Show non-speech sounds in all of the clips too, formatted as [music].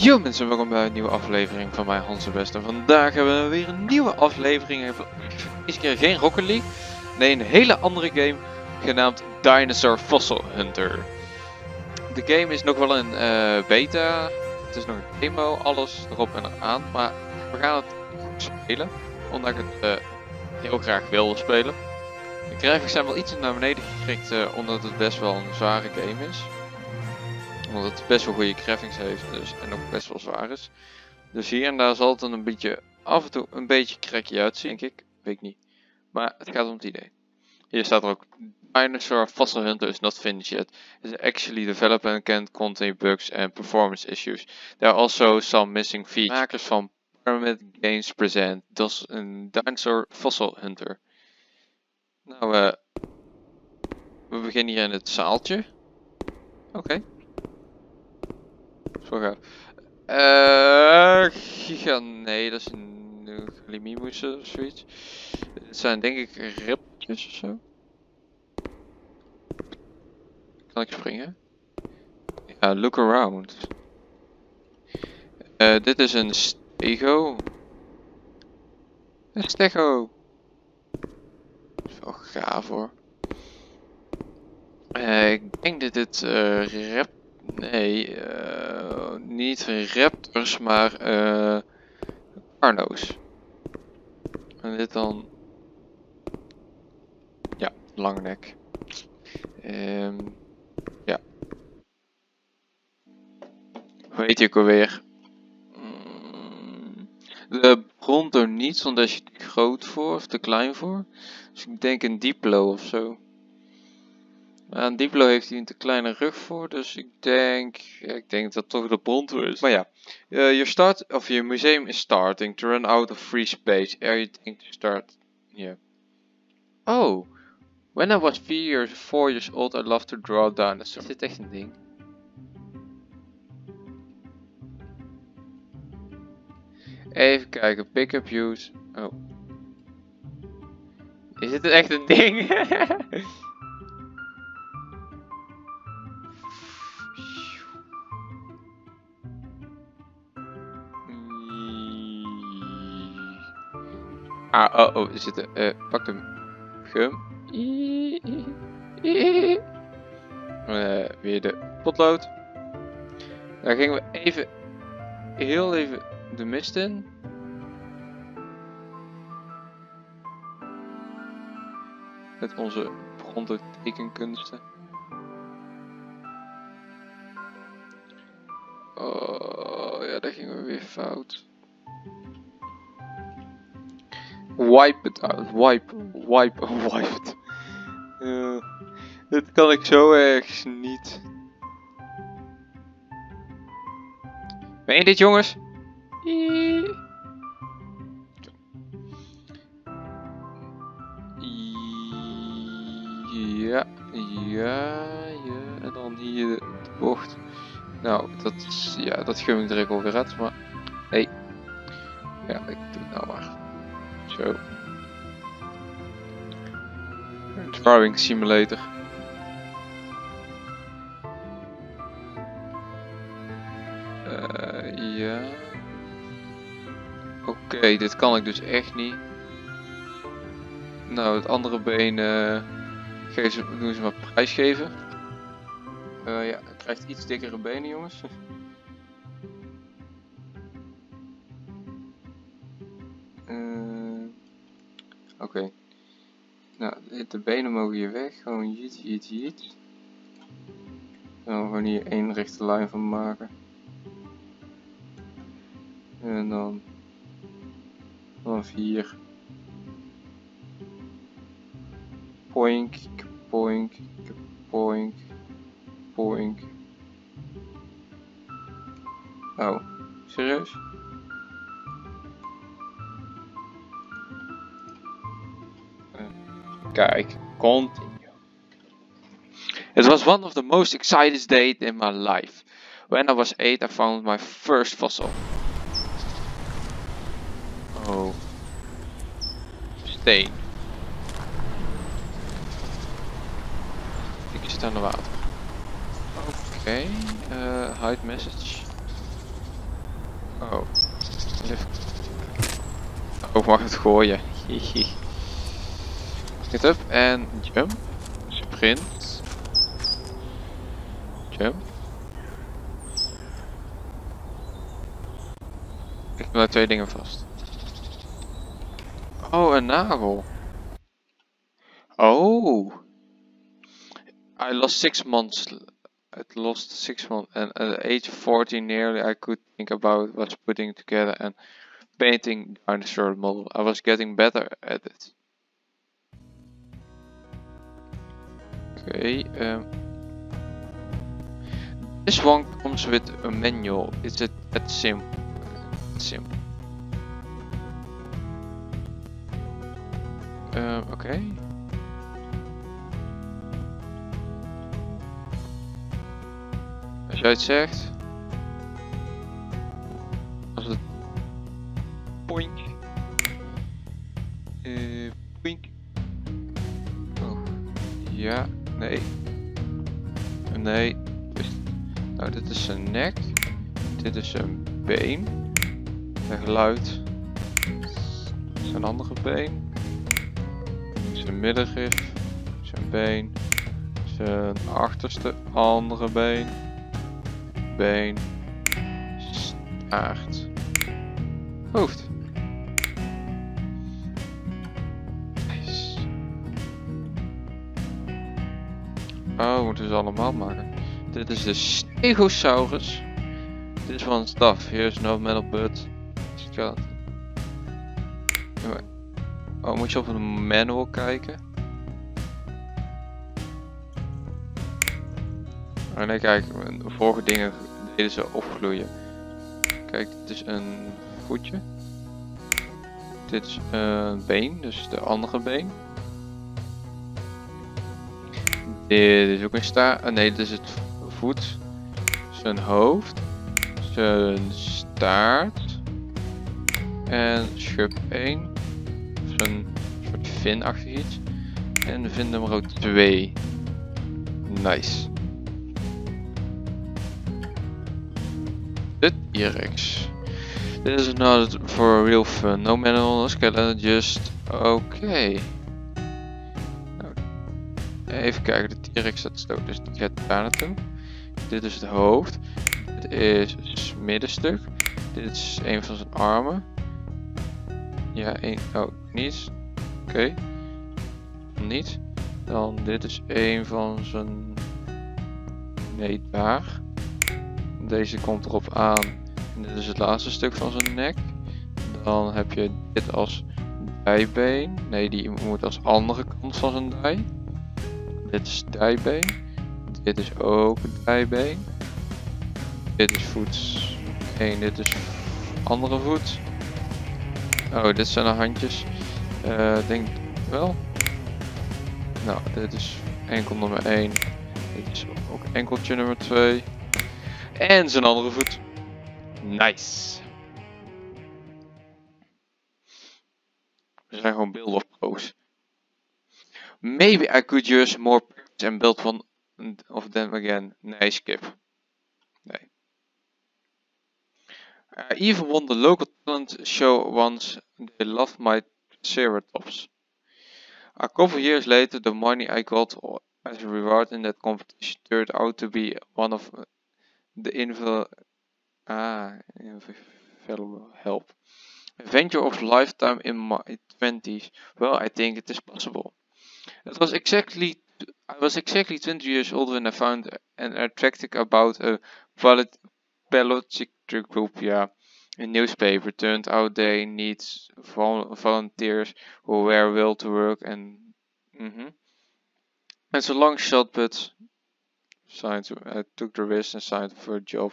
Yo mensen, welkom bij een nieuwe aflevering van mijn Hanse Best. En vandaag hebben we weer een nieuwe aflevering. Deze keer geen Rocket League. Nee, een hele andere game genaamd Dinosaur Fossil Hunter. De game is nog wel een eh, beta. Het is nog een demo, alles erop en eraan. Maar we gaan het spelen. Omdat ik het eh, heel graag wilde spelen. De graphics zijn wel iets naar beneden gekrikt, eh, omdat het best wel een zware game is omdat het best wel goede graphics heeft dus, en ook best wel zwaar is. Dus hier en daar zal het dan een beetje af en toe een beetje cracky uitzien, denk ik. Weet ik niet. Maar het gaat om het idee. Hier staat er ook Dinosaur Fossil Hunter is not finished yet. Is actually developed and can contain bugs and performance issues. There are also some missing features. Makers van Pyramid Games present een Dinosaur Fossil Hunter. Nou, eh we beginnen hier in het zaaltje. Oké. Zo gaaf. Eh, giga, nee, dat is een uh, Limimus of zoiets. Het zijn denk ik ripjes of zo. Kan ik springen? Ja, look around. Eh, dit is een stego. Een stego. Is wel gaaf hoor. Eh, ik denk dat dit eh rap Nee, eh, niet raptors, maar eh Arno's. En dit dan... Ja, lange nek. Ehm ja. Hoe heet die ook alweer? Mm, De Bronto niet, want daar is je te groot voor of te klein voor. Dus ik denk een Diplo of zo. Een Diplo heeft hij een te kleine rug voor, dus ik denk, ja, ik denk dat toch de Bronto is. Maar ja, uh, your start of your museum is starting to run out of free space. Are you think to start? Yeah. Oh, when I was four years, four years old, I loved to draw dinosaurs. Is dit echt een ding? Even kijken, pick-up use. Oh. Is dit echt een ding? [laughs] Ah, oh, oh, er zitten. eh pak hem. Gum. Eh, weer de potlood. Daar gingen we even. Heel even de mist in. Met onze bronte tekenkunsten. Oh, ja, daar gingen we weer fout. Wipe it out. Wipe, wipe, [laughs] wipe it. Uh, dit kan ik zo ergens niet. Ben je dit jongens? Ja, ja, ja. En dan hier de, bocht. Nou, dat is, ja, dat gun ik er ook alweer uit, maar... Hey. Zo. Driving Simulator. Eh, ja. Oké, dit kan ik dus echt niet. Nou, het andere been eh geef ze, doen ze maar prijsgeven. Eh ja, krijgt iets dikkere benen, jongens. [laughs] De benen mogen hier weg. Gewoon jiet, jiet, jiet. Dan gewoon hier één rechte lijn van maken. En dan vanaf hier. Poink, poink, Kijk, continue. It was one of the most exciting days in my life. When I was 8 I found my first fossil. Oh. Steen. Ik zit aan de water. Oké, okay, uh, hide message. Oh. Even... Oh, mag het gooien. Get up en jump. Sprint. Jump. Ik heb nou twee dingen vast. Oh, een nagel. Oh. I lost six months. It lost six months, and at age 14 nearly I could think about was putting together and painting dinosaur model. I was getting better at it. Okay, um, this one comes with a manual. Is it that simple? Simple. Um, okay. Als jij het zegt. Als het. Poink. Uh, poink. Oh. Ja. Nee. Nee. Nou, dit is zijn nek. Dit is zijn been. Zijn geluid. Zijn andere been. Zijn middengif. Zijn been. Zijn achterste andere been been, staart, hoofd. Oh, moeten ze allemaal maken. Dit is de Stegosaurus. Dit is van staf. Is no metal butt. Skeleton. Oh, moet je op een manual kijken? Oh nee, kijk, de vorige dingen deden ze opgloeien. Kijk, dit is een voetje. Dit is een been, dus de andere been. Dit is ook een staart. Ah, nee, dit is het voet. Zijn hoofd. Zijn staart. En schub 1. Zijn soort vinachtig iets. En vin nummer 2. Nice. T-Rex. This is not for real fun. No manual, no skeleton, just okay. Nou, even kijken, staat stoot, dus die gaat daar naartoe. Dit is het hoofd. Dit is het middenstuk. Dit is een van zijn armen. Ja, één. Oh, niet. Oké. Okay. Niet. Dan dit is een van zijn. Nee, daar. Deze komt erop aan dit is het laatste stuk van zijn nek. Dan heb je dit als dijbeen. Nee, die moet als andere kant van zijn dij. Dit is dijbeen. Dit is ook dijbeen. Dit is voet 1, dit is andere voet. Oh, dit zijn de handjes. Uh, denk wel. Nou, dit is enkel nummer 1. Dit is ook enkeltje nummer 2. En zijn andere voet. Nice. We zijn gewoon build of pros. Maybe I could use more practice and build one of them again. Nee, skip. Nee. I even won the local talent show once. They loved my Triceratops. A couple years later, the money I got as a reward in that competition turned out to be one of the inval Ah, help. Adventure of lifetime in my twenties. Well, I think it is possible. It was exactly I was exactly 20 years old when I found an article about a Pelotropia a newspaper. Turned out they need vol volunteers who were will to work and mm -hmm. it's a long shot, but signed. I took the risk and signed for a job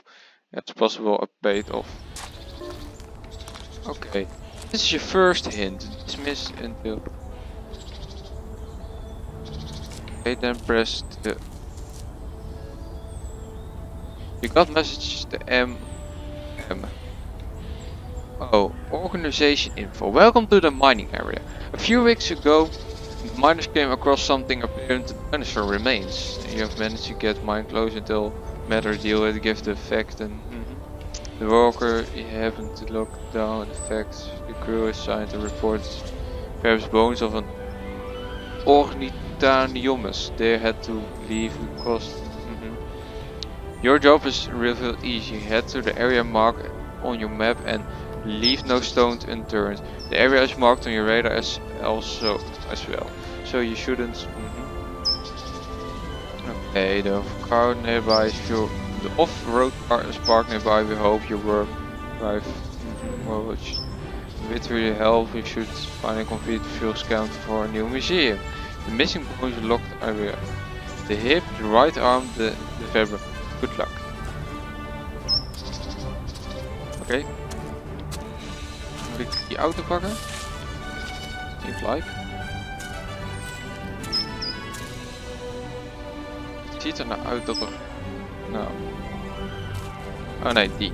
it's possible a paid off. Okay, this is your first hint. Dismiss until. Okay, then press the. You got message the M. M. Oh, organization info. Welcome to the mining area. A few weeks ago, miners came across something apparent to dinosaur remains. You have managed to get mine closed until matter deal with give the fact and mm -hmm. The walker happened to look down the facts. The crew assigned to report perhaps bones of an Ornithaniomus. They had to leave because mhm. your job is real easy. Head to the area marked on your map and leave no stones unturned. The area is marked on your radar as also as well. So you shouldn't. mhm. Okay, the car nearby is fuel. The off-road car is parked nearby. We hope your work drive mhm, well, with really help. We should find a complete fuel scan for a new museum. The missing bones locked area. The hip, the right arm, the, the. Good luck. Oké. Moet ik die auto pakken? Seems like. Ziet er nou uit dat er... Nou... Oh nee, die.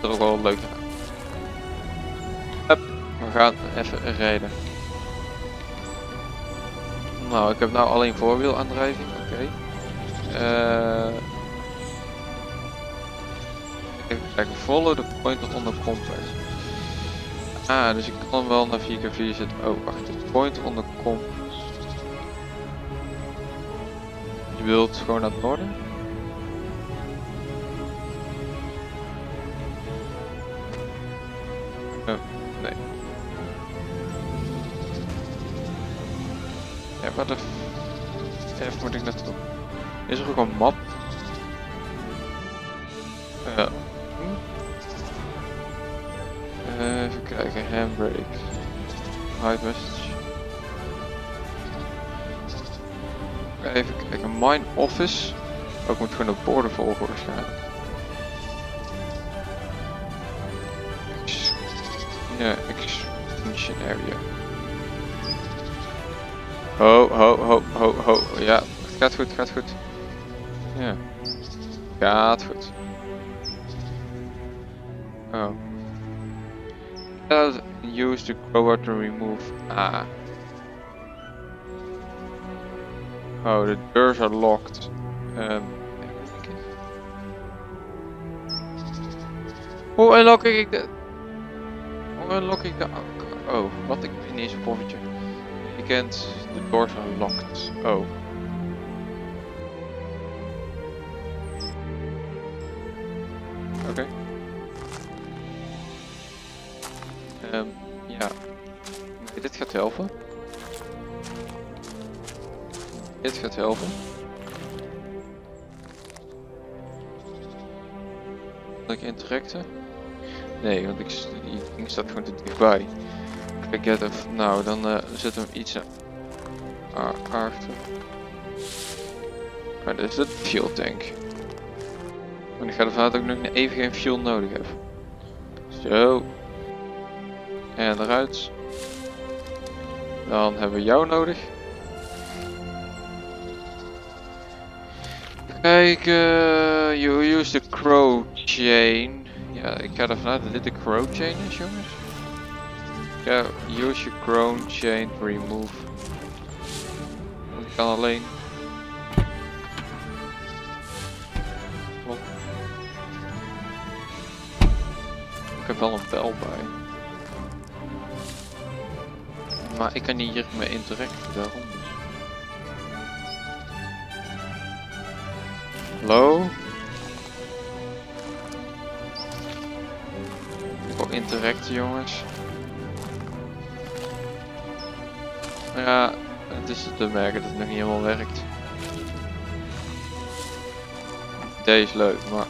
Dat is ook wel leuk. Hup, we gaan even rijden. Nou, ik heb nou alleen voorwielaandrijving, oké. Eh, Even kijken, follow the pointer on compass. Ah, dus ik kan wel naar 4x4 zetten. Oh, wacht, de pointer on the compass. Je wilt gewoon naar het noorden? Waar de f moet ik naartoe? Is er ook een map? Ja. Hm? Eh, even kijken, handbrake. Hide message. Even kijken, mine office. Ook moet gewoon de borden volgen waarschijnlijk. Ja, expansion area. Ho, ho, ho, ho, ho. Ja, gaat goed, gaat goed. Ja. Gaat goed. Oh. Use the crowbar to remove. Ah. Oh, the doors are locked. Um. Hoe unlock ik de... Hoe unlock ik de... Oh, wat? Ik vind niet eens een poppetje. Je kent... The doors are locked. Oh. Oké. Ehm, ja. Dit gaat helpen. Dit gaat helpen. Kan ik interacten? Nee, want ik, die ding staat gewoon te dichtbij. Kijk, get of, nou, dan eh, zetten we hem iets achter. Maar dit is het fuel tank. En ik ga ervan uit dat ik nog even geen fuel nodig heb. Zo. En eruit. Dan hebben we jou nodig. Kijk, eh, you use the crow chain. Ja, ik ga ervan uit dat dit de crow chain is, jongens. Ja, use your crown chain remove. Kan alleen. Ik heb wel een bel bij. Maar ik kan niet hier mee interacten, daarom dus. Hallo? Ik wil interacten jongens. Ja, het te merken dat het nog niet helemaal werkt. Deze is leuk, maar...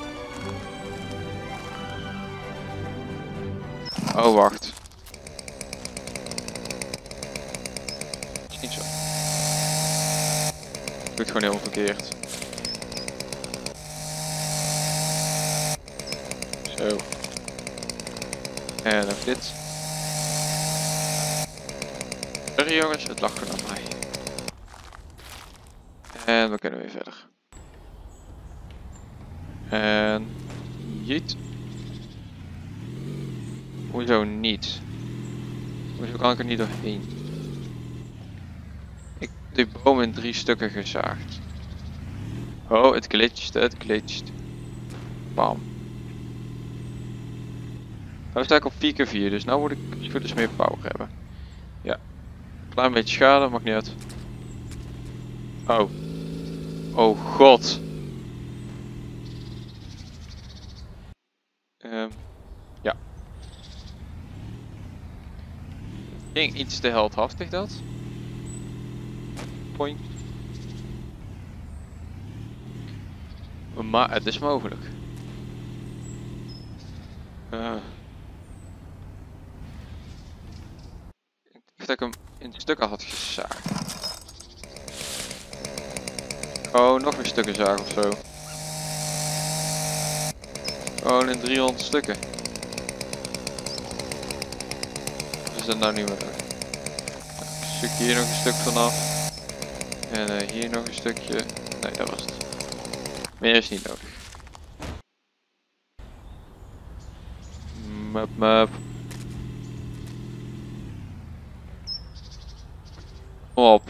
Oh, wacht. Is niet zo. Ik doe het gewoon helemaal verkeerd. Zo. En ook dit. Sorry jongens, het lag gewoon aan mij. En we kunnen weer verder. En... Jeet. Hoezo niet? Hoezo kan ik er niet doorheen? Ik heb die boom in drie stukken gezaagd. Oh, het glitcht, het glitcht. Bam. Nou sta ik op 4x4, dus nou moet ik goed is meer power hebben. Ja. Klein beetje schade, mag niet uit. Oh. Oh god. Ehm ja. Ging iets te heldhaftig dat. Point. Maar het is mogelijk. Eh. ik dacht dat ik hem in stukken had gezaagd. Oh, nog een stukken zaag of zo. Oh, in 300 stukken. Is dat nou niet meer? Een stukje hier nog een stuk vanaf. En uh, hier nog een stukje. Nee, dat was het. Meer is niet nodig. Map, map. Kom op.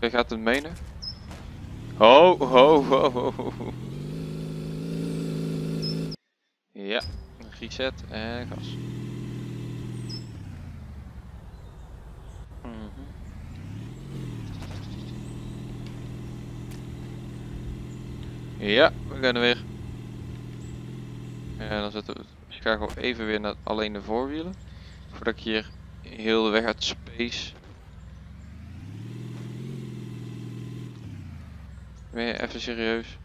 Je gaat het menen? Ho, ho, ho, ho. Ja, reset en gas. Mhm. Ja, we gaan er weer. En dan zetten we ga gewoon even weer naar alleen de voorwielen. Voordat ik hier heel de weg uit space. Even serieus.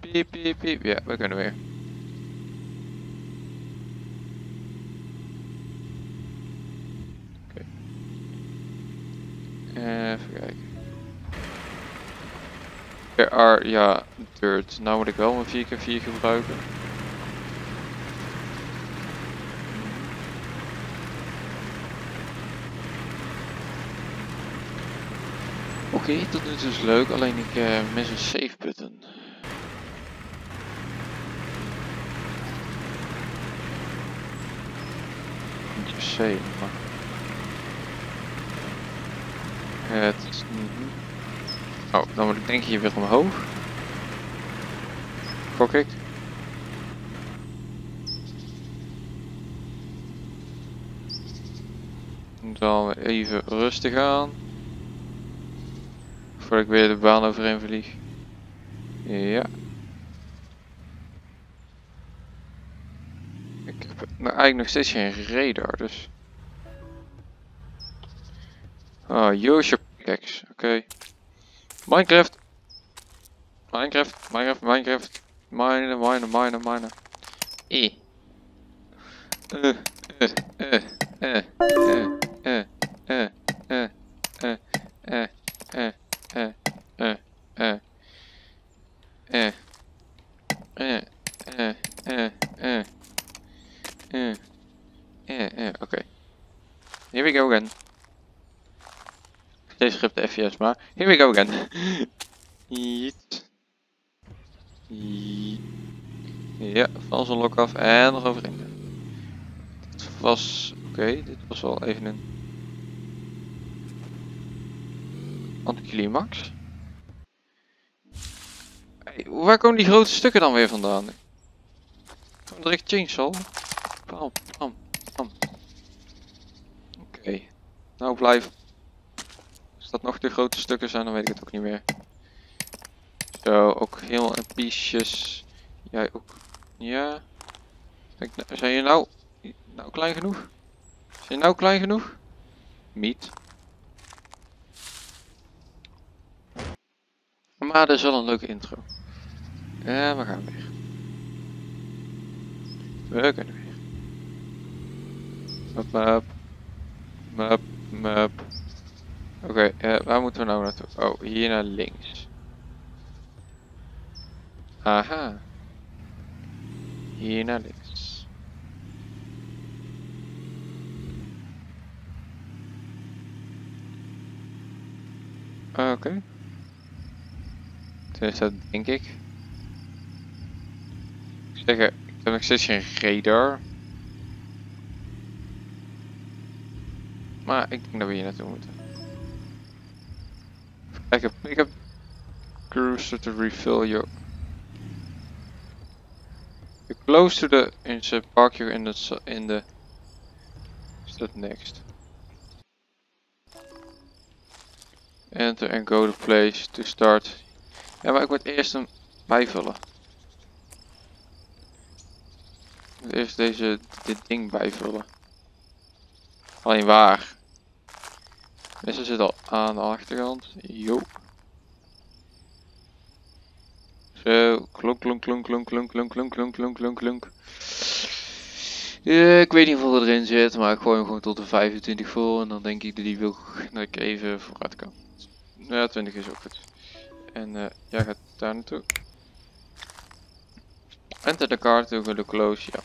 Piep, piep, piep. Ja, we kunnen weer. Oké. Even kijken. Er are, ja, dirt. Nou moet ik wel mijn 4x4 gebruiken. Oké, okay, tot nu toe is leuk, alleen ik uh, mis een save button. Niet per se, maar... Het is... Oh, dan moet ik denk ik hier weer omhoog. Gok ik. Dan even rustig aan. Voordat ik weer de baan overheen vlieg. Ja. Ik heb nou eigenlijk nog steeds geen radar, dus... Ah, oh, use. Oké. Minecraft. Minecraft, Minecraft, Minecraft. Mine, mine, mine, mine. E. Uh, uh, uh, uh, uh, uh, uh, uh, uh, uh, uh. Eh, eh, eh, eh, eh, eh, eh, eh, eh, eh, eh, oké. Here we go again. Deze schrift FPS maar. Here we go again. Jeet. Ja, van zijn lok af en nog overheen. Dit was... Oké, dit was wel even een Anticlimax? Hey, waar komen die grote stukken dan weer vandaan? Gewoon direct chainsaw. Pam, pam, pam. Oké. Nou blijf. Als dat nog de grote stukken zijn, dan weet ik het ook niet meer. Zo, ook heel en piesjes. Jij ook. Ja. Zijn je nou, nou klein genoeg? Zijn je nou klein genoeg? Meat. Maar dat is wel een leuke intro. En we gaan weer. We kunnen weer. Map, map. Map, map. Oké, uh, waar moeten we nou naartoe? Oh, hier naar links. Aha. Hier naar links. Oké. Dus dat denk ik. Ik zeg, ik heb nog steeds radar. Maar ik denk dat we hier naartoe moeten. Ik heb, ik heb cruiser to refill your. Close to the inside park you in the in the is that next? Enter and go to place to start. Ja, maar ik moet eerst hem bijvullen. Ik moet eerst deze dit ding bijvullen. Alleen waar? Deze zit al aan de achterkant. Jo. Zo, klonk, klonk, klonk, klonk, klonk, klonk, klonk, klonk, klonk, klonk, klonk. Ik weet niet hoeveel erin zit, maar ik gooi hem gewoon tot de 25 vol en dan denk ik dat die wil dat ik even vooruit kan. Ja, 20 is ook goed. En eh jij gaat daar naartoe. Enter the card to go to close, ja.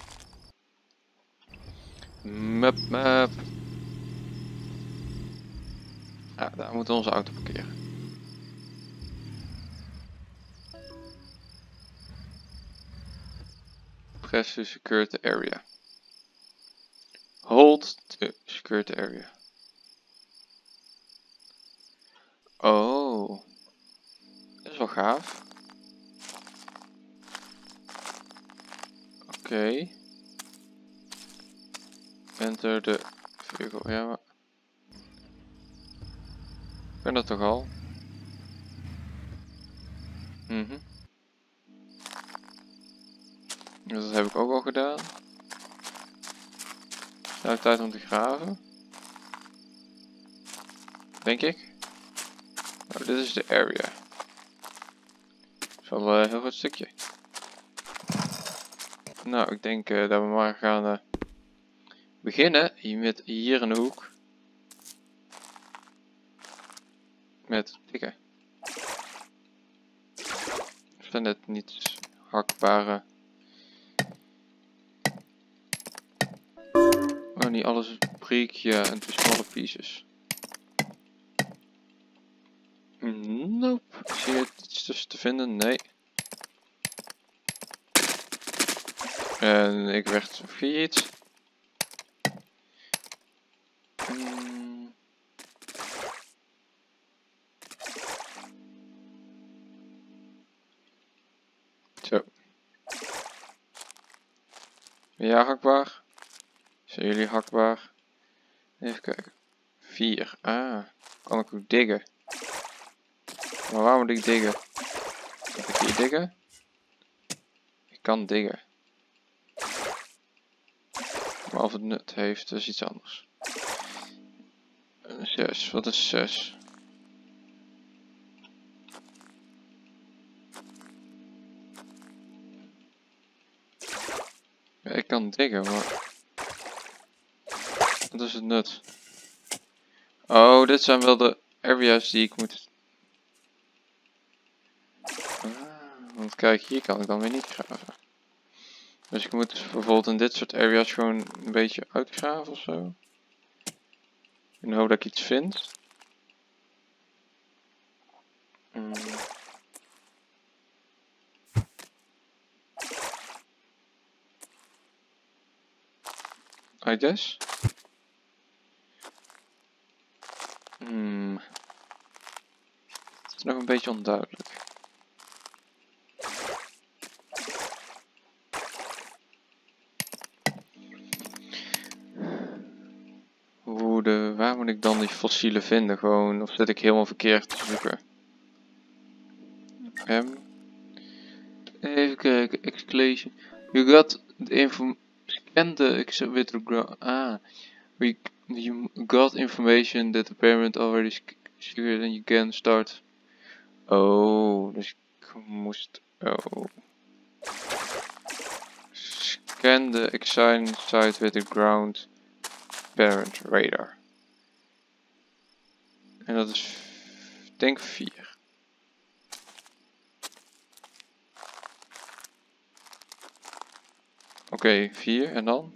Map, map. Daar moeten we onze auto parkeren. Press to secure the area. Hold to secure the area. Oh. Wel gaaf. Oké. Enter de vehicle. Ja. Ik ben dat toch al? Mhm. Dus dat heb ik ook al gedaan. Nou, tijd om te graven. Denk ik. Nou, dit is de area. Wel een heel goed stukje. Nou, ik denk eh, dat we maar gaan eh, beginnen hier met hier in de hoek. Met tikken. Zijn het niet hakbare. Oh, niet alles is briekje en twee smalle pieces. Nope. Zie je iets tussen te vinden? Nee. En ik werd failliet. Hmm. Zo. Ja, hakbaar. Zijn jullie hakbaar? Even kijken. 4. Ah, kan ik ook diggen. Maar waar moet ik diggen? Kan ik hier diggen? Ik kan diggen. Maar of het nut heeft, is iets anders. 6. Wat is 6? Ja, ik kan diggen, maar... Wat is het nut? Oh, dit zijn wel de areas die ik moet... Ah, kijk, hier kan ik dan weer niet graven. Dus ik moet dus bijvoorbeeld in dit soort areas gewoon een beetje uitgraven of zo. De hoop dat ik iets vind. Hmm. I guess. Hmm. Het is nog een beetje onduidelijk. Hoe de, waar moet ik dan die fossielen vinden? Gewoon, of zit ik helemaal verkeerd te zoeken? M. Even kijken, exclamation. You got the info. Scan the with ground. Ah, we you got information that the parent already secured and you can start. Oh, dus ik moest. Oh. Scan the exciting site with the ground parent radar. En dat is, denk 4. Oké, 4 en dan?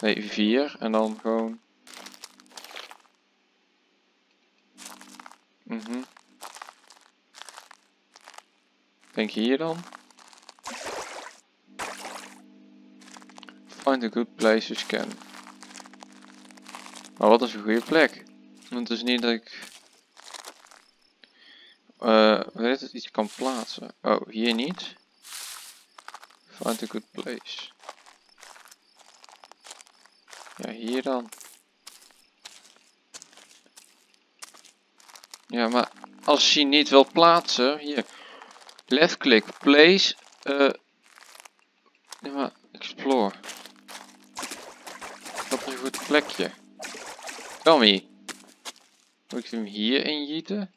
Nee, 4 en dan gewoon. Mhm. Denk hier dan? Find a good place to scan. Maar wat is een goede plek? Het is niet dat ik... eh weet het, iets kan plaatsen. Oh, hier niet. Find a good place. Ja, hier dan. Ja, maar als je niet wil plaatsen, hier. Left click, place, eh... ja, maar, explore. Dat is een goed plekje. Tommy. Moet ik hem hier ingieten?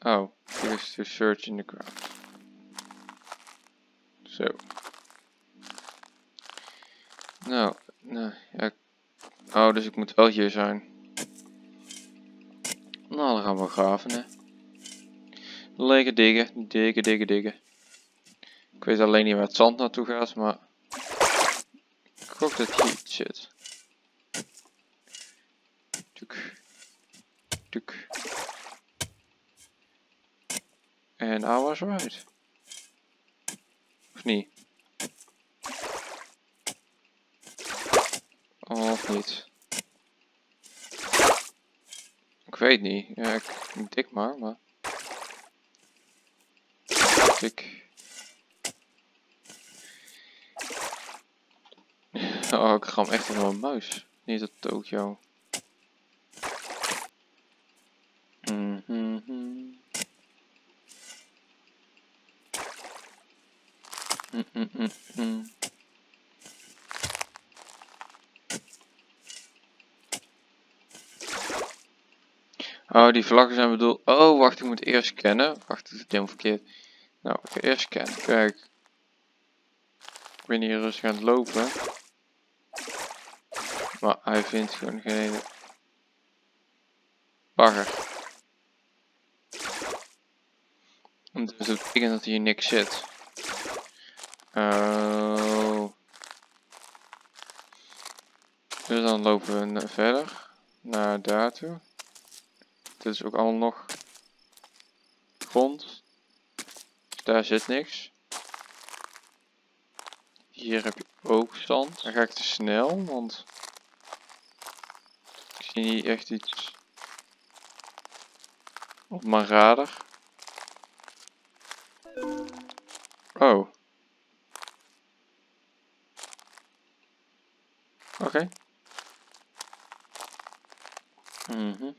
Oh, is to search in the ground. Zo. Nou, nou, ja. Oh, dus ik moet wel hier zijn. Nou, dan gaan we graven, hè. Lekker diggen, diggen, diggen, diggen. Ik weet alleen niet waar het zand naartoe gaat, maar... Ik gok dat hier iets zit. Tuk. En I was right. Of niet? Of niet? Ik weet niet. Ja, ik dik maar, maar... Tik. Oh, ik ga hem echt in mijn muis. Niet dat Tokyo. Mm -hmm. Mm -mm -mm Oh, die vlaggen zijn bedoeld. Oh, wacht, ik moet eerst scannen. Wacht, ik het helemaal verkeerd. Nou, ik ga eerst scannen. Kijk. Ik ben hier rustig aan het lopen. Maar hij vindt gewoon geen. Bagger. Dus dat betekent dat hier niks zit. Oh. Dus dan lopen we verder. Naar daartoe. Dit is ook allemaal nog grond. Daar zit niks. Hier heb je ook zand. Dan ga ik te snel, want ik zie niet echt iets op mijn radar. Oh. Oké. Mhm.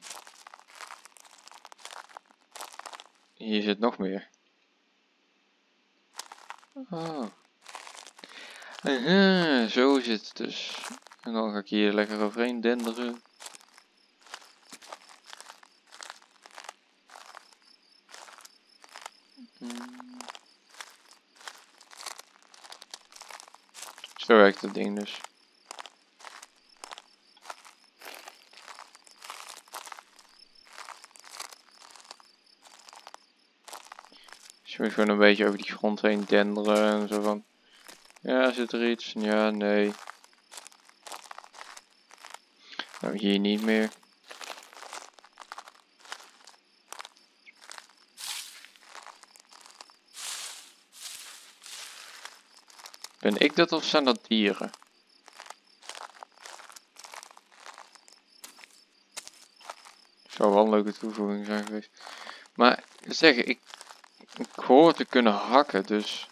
Hier zit nog meer. Oh. Aha, zo zit het dus. En dan ga ik hier lekker overheen denderen. Hmm. Zo werkt het ding dus. Je moet gewoon een beetje over die grond heen denderen en zo van... Ja, zit er iets? Ja, nee. Nou, hier niet meer. Ben ik dat of zijn dat dieren? Zou wel een leuke toevoeging zijn geweest. Maar zeg, ik ik hoor te kunnen hakken, dus...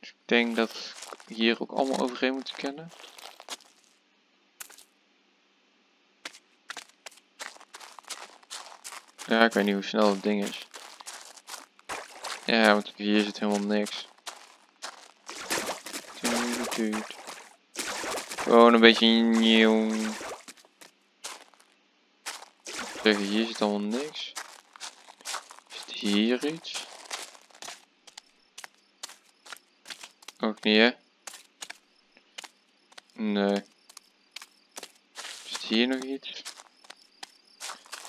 ik denk dat hier ook allemaal overheen moet scannen. Ja, ik weet niet hoe snel het ding is. Ja, want hier zit helemaal niks. Gewoon een beetje nieuw. Zeggen, hier zit allemaal niks hier iets? Ook niet, hè? Nee. Is hier nog iets?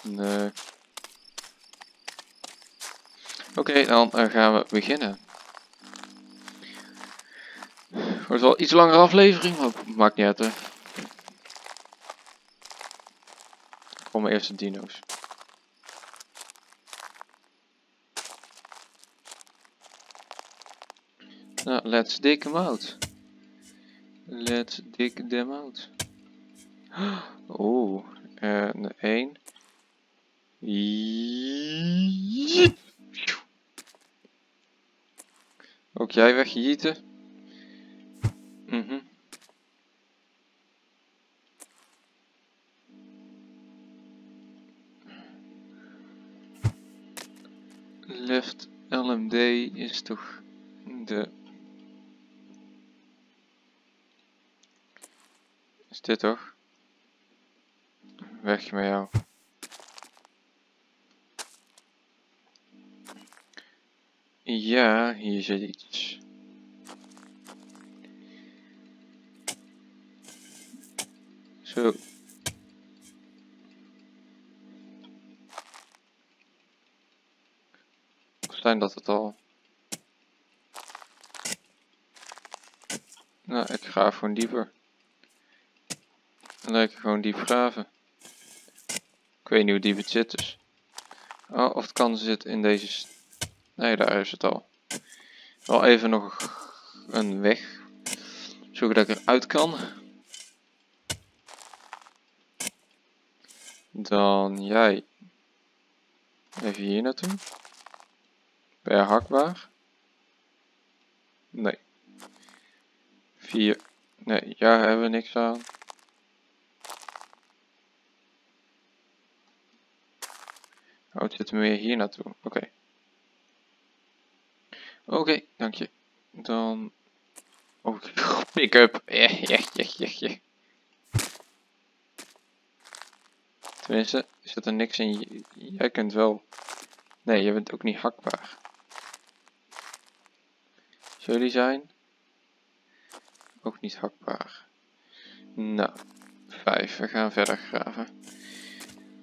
Nee. Oké, dan uh, gaan we beginnen. Wordt wel iets langere aflevering, maar maakt niet uit hè. Voor mijn eerste dino's. Nou, let's dig them out. Let's dig them out. Oh, en één. jij weggieten. Mhm. Left LMD is toch de... Is dit toch? Weg met jou. Ja, hier zit iets. Zo. Zijn dat het al? Nou, ik ga gewoon dieper. Lekker gewoon diep graven. Ik weet niet hoe diep het zit dus. Oh, of het kan zitten in deze... Nee, daar is het al. Wel even nog een weg. Zodat ik eruit kan. Dan jij. Even hier naartoe. Ben je hakbaar? Nee. 4. Nee, ja, hebben we niks aan. Oh, het zit meer hier naartoe. Oké. Oké, dank je. Dan... Oh, pick-up. Ja, ja, ja, ja, ja. Tenminste, zit er niks in. Jij kunt wel... Nee, je bent ook niet hakbaar. Jullie zijn? Ook niet hakbaar. Nou, vijf. We gaan verder graven.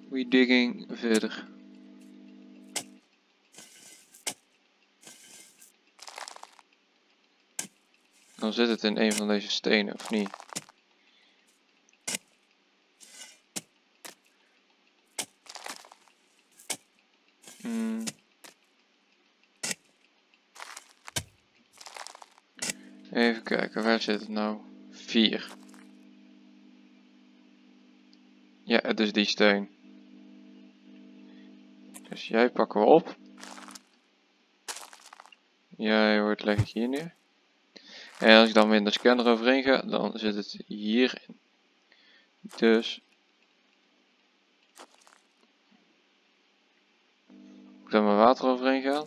We digging verder. Dan zit het in een van deze stenen, of niet? Hmm. Even kijken, waar zit het nou? 4. Ja, het is die steen. Dus jij pakken we op. Jij wordt leg hier neer. En als ik dan met de scanner overheen ga, dan zit het hierin. Dus Moet er maar water overheen gaan?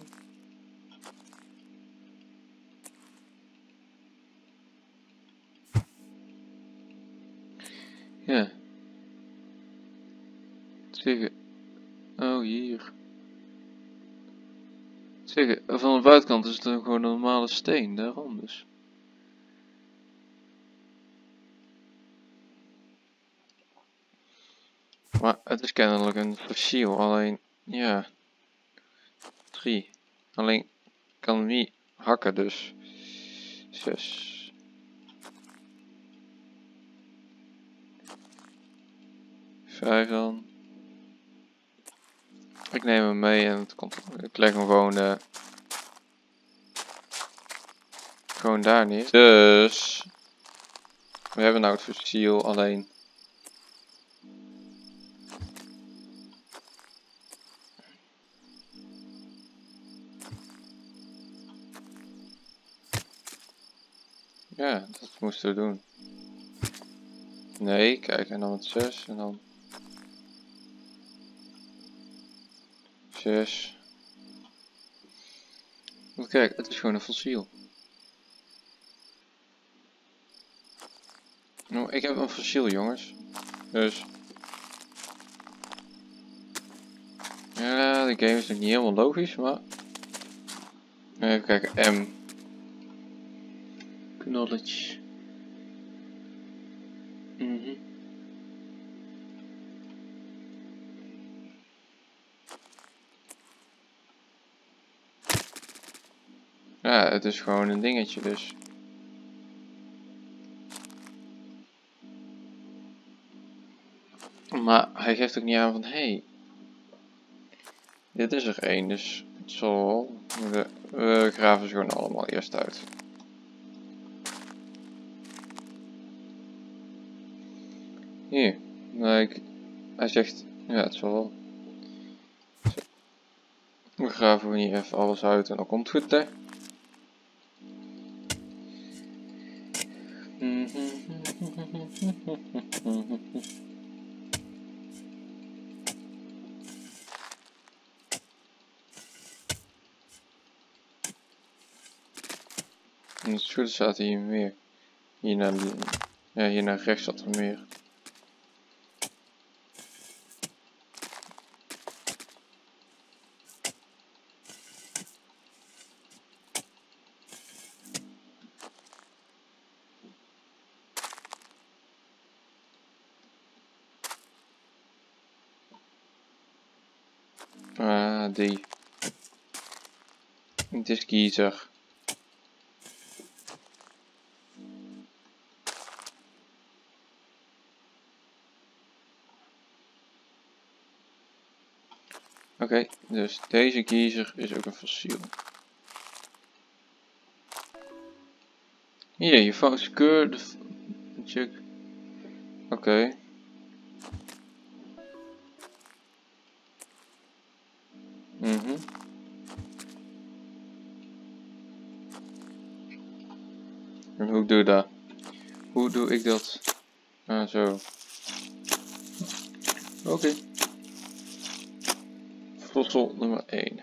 Ja. Zeggen. Oh, hier. Zeggen, van de buitenkant is het gewoon een normale steen, daarom dus. Maar het is kennelijk een fossiel, alleen, ja. 3. Alleen kan niet hakken dus. 6. Vijf dan. Ik neem hem mee en het komt. Ik leg hem gewoon. Uh, gewoon daar neer. Dus. We hebben nou het fossiel alleen. Ja, dat moesten we doen. Nee, kijk, en dan met 6 en dan... 6. Kijk, het is gewoon een fossiel. Nou, ik heb een fossiel, jongens. Dus... Ja, de game is nog niet helemaal logisch, maar... Even kijken, M knowledge. Mm Ja, het is gewoon een dingetje dus. Maar hij geeft ook niet aan van, hey, dit is er één, dus het zal, we, we graven ze gewoon allemaal eerst uit. Nou, ik, hij zegt, ja het zal wel. We graven hier even alles uit en dan komt het goed hè. En het goed staat hier meer. Hier naar, ja, hier naar rechts zat er meer. Ah, die. Kiezer. Oké, dus deze kiezer is ook een fossiel. Hier, je fout secure check. Oké. Mhm. En hoe doe ik dat? Hoe doe ik dat? Ah, zo. Oké. Fossel nummer 1.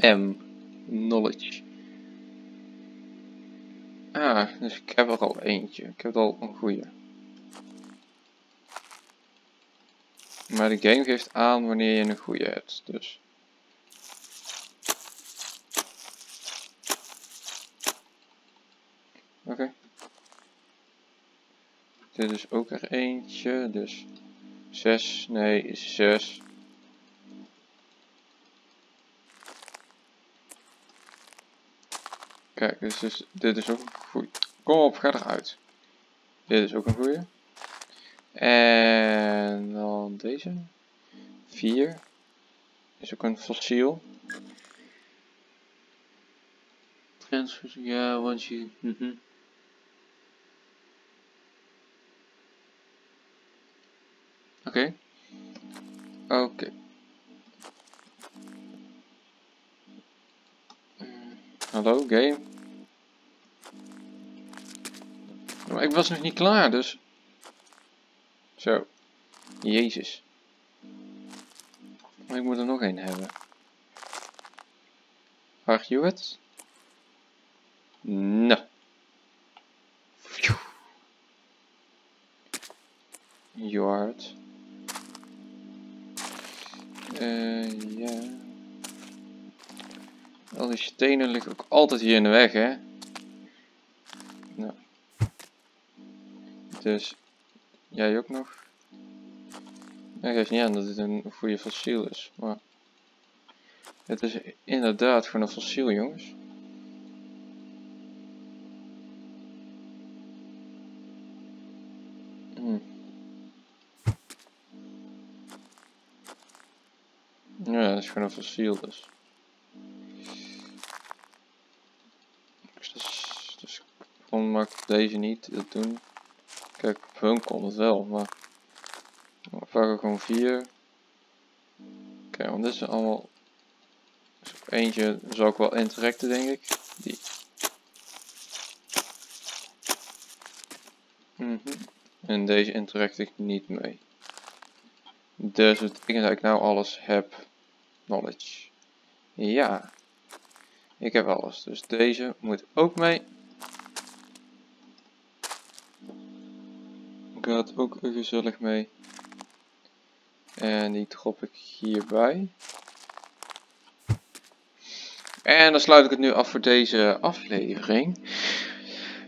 M. Knowledge. Ah, dus ik heb er al eentje. Ik heb al een goede. Maar de game geeft aan wanneer je een goede hebt, dus. Oké. Dit is ook er eentje, dus 6, nee, is 6. Kijk, dus, dus dit is ook een goeie. Kom op, ga eruit. Dit is ook een goeie. En dan deze. 4. Is ook een fossiel. Transfer, ja, once you... Mm -hmm. Oké. Okay. Oké. Okay. Mm, hallo, game. Maar ik was nog niet klaar, dus... Zo. Jezus. Maar ik moet er nog één hebben. Are you it? Nou. You are it. Uh, ja. Al die stenen liggen ook altijd hier in de weg, hè? Nou. Dus Jij ook nog? Ik geeft niet aan dat dit een goede fossiel is, maar... Het is inderdaad gewoon een fossiel, jongens. Gewoon een fossiel dus. Dus, dus waarom mag deze niet dat doen? Kijk, hun kon het wel, maar... We pakken gewoon vier. Oké, want dit is allemaal... Eentje zou ik wel interacten, denk ik. Die. Mm. En deze interact ik niet mee. Dus betekent dat ik nou alles heb. Knowledge. Ja. Ik heb alles. Dus deze moet ook mee. gaat ook gezellig mee. En die drop ik hierbij. En dan sluit ik het nu af voor deze aflevering.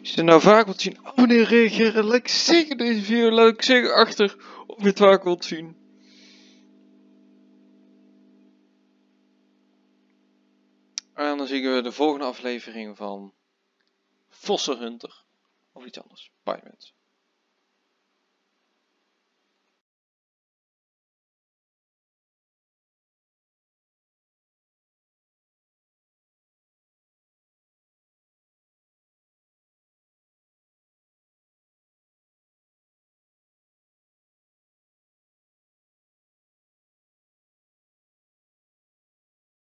Als je het nou vaak wilt zien, abonneer, reageren, like zeker deze video. Laat ik zeker achter of je het vaak wilt zien. En dan zien we de volgende aflevering van Vossen Hunter. Of iets anders. Bye mensen.